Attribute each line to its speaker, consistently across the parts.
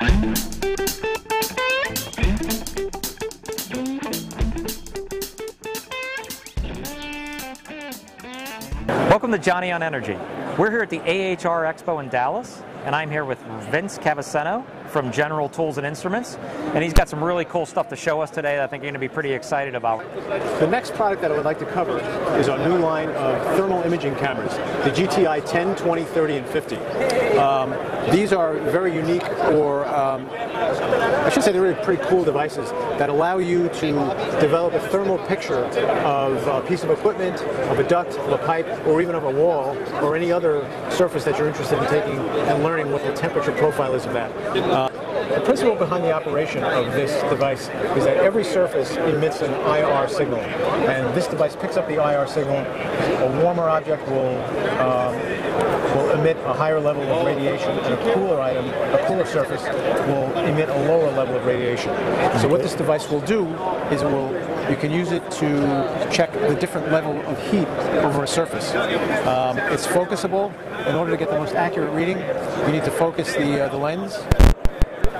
Speaker 1: Welcome to Johnny on Energy. We're here at the AHR Expo in Dallas, and I'm here with Vince Cavaceno from General Tools and Instruments, and he's got some really cool stuff to show us today that I think you're going to be pretty excited about.
Speaker 2: The next product that I would like to cover is our new line of thermal imaging cameras, the GTI 10, 20, 30, and 50. Um, these are very unique, or um, I should say they're really pretty cool devices that allow you to develop a thermal picture of a piece of equipment, of a duct, of a pipe, or even of a wall, or any other surface that you're interested in taking and learning what the temperature profile is of that. The principle behind the operation of this device is that every surface emits an IR signal, and this device picks up the IR signal. A warmer object will um, will emit a higher level of radiation, and a cooler item, a cooler surface, will emit a lower level of radiation. So what this device will do is it will you can use it to check the different level of heat over a surface. Um, it's focusable. In order to get the most accurate reading, you need to focus the, uh, the lens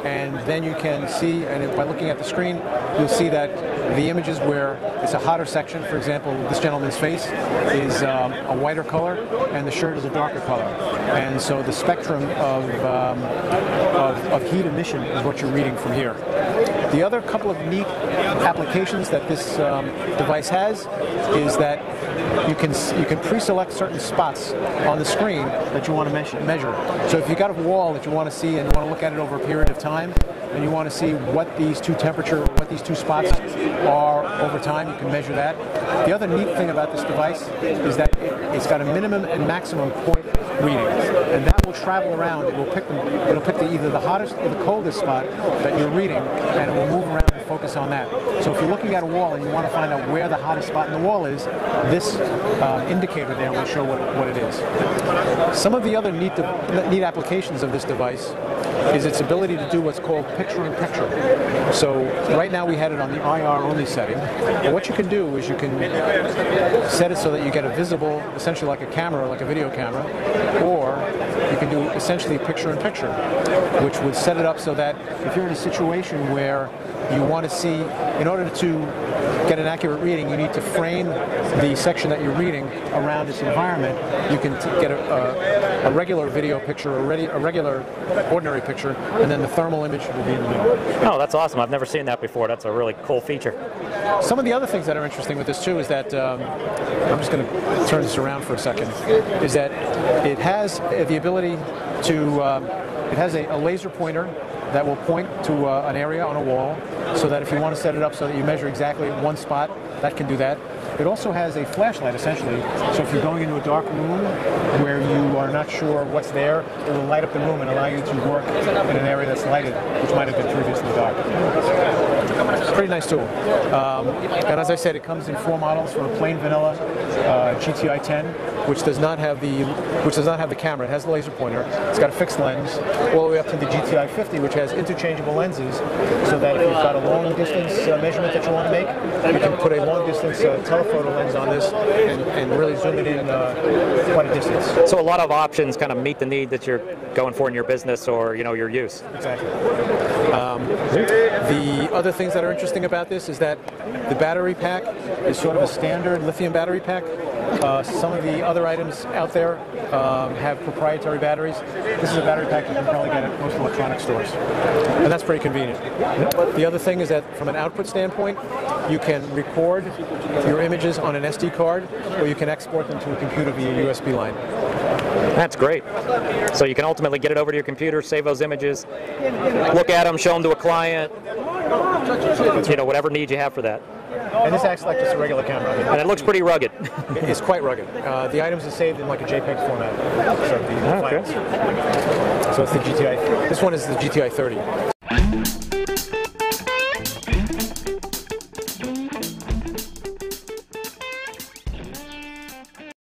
Speaker 2: and then you can see, and by looking at the screen, you'll see that the images where it's a hotter section, for example, this gentleman's face is um, a whiter color, and the shirt is a darker color. And so the spectrum of, um, of, of heat emission is what you're reading from here. The other couple of neat applications that this um, device has is that you can you can pre-select certain spots on the screen that you want to measure. So if you've got a wall that you want to see and you want to look at it over a period of time, and you want to see what these two temperature, what these two spots are over time, you can measure that. The other neat thing about this device is that it's got a minimum and maximum point readings, and that travel around. It will pick them. It'll pick the, either the hottest or the coldest spot that you're reading, and it will move around and focus on that. So if you're looking at a wall and you want to find out where the hottest spot in the wall is, this uh, indicator there will show what, what it is. Some of the other neat, neat applications of this device is its ability to do what's called picture-in-picture. -picture. So right now we had it on the IR only setting. But what you can do is you can set it so that you get a visible, essentially like a camera, like a video camera, or you can do essentially picture-in-picture, -picture, which would set it up so that if you're in a situation where you want to see, in order to get an accurate reading, you need to frame the section that you're reading around its environment. You can get a, a, a regular video picture, a, a, regular ordinary picture, and then the thermal image will be in the middle.
Speaker 1: Oh, that's awesome. I've never seen that before. That's a really cool feature.
Speaker 2: Some of the other things that are interesting with this too is that, um, I'm just going to turn this around for a second, is that it has the ability to, um, it has a, a laser pointer that will point to uh, an area on a wall so that if you want to set it up so that you measure exactly one spot, that can do that. It also has a flashlight, essentially. So if you're going into a dark room where you are not sure what's there, it will light up the room and allow you to work in an area that's lighted, which might have been previously dark. It's a pretty nice tool. Um, and as I said, it comes in four models from a plain vanilla uh, GTI 10, which does not have the which does not have the camera. It has the laser pointer. It's got a fixed lens, all the way up to the GTI 50, which has interchangeable lenses, so that if you've got a long distance uh, measurement that you want to make, you can put a long distance uh, telephoto lens on this and, and really zoom it in uh, quite a distance.
Speaker 1: So a lot of options kind of meet the need that you're going for in your business or you know your use.
Speaker 2: Exactly. Um, the other things that are interesting about this is that the battery pack is sort of a standard lithium battery pack. Uh, some of the other items out there um, have proprietary batteries. This is a battery pack you can probably get at most electronic stores. And that's pretty convenient. The other thing is that from an output standpoint, you can record your images on an SD card or you can export them to a computer via USB line.
Speaker 1: That's great. So you can ultimately get it over to your computer, save those images, look at them, show them to a client, you know, whatever need you have for that.
Speaker 2: And this acts like just a regular camera.
Speaker 1: And it looks pretty rugged.
Speaker 2: it's quite rugged. Uh, the items are saved in like a JPEG format. So, the
Speaker 1: okay.
Speaker 2: so it's the GTI. This one is the GTI 30.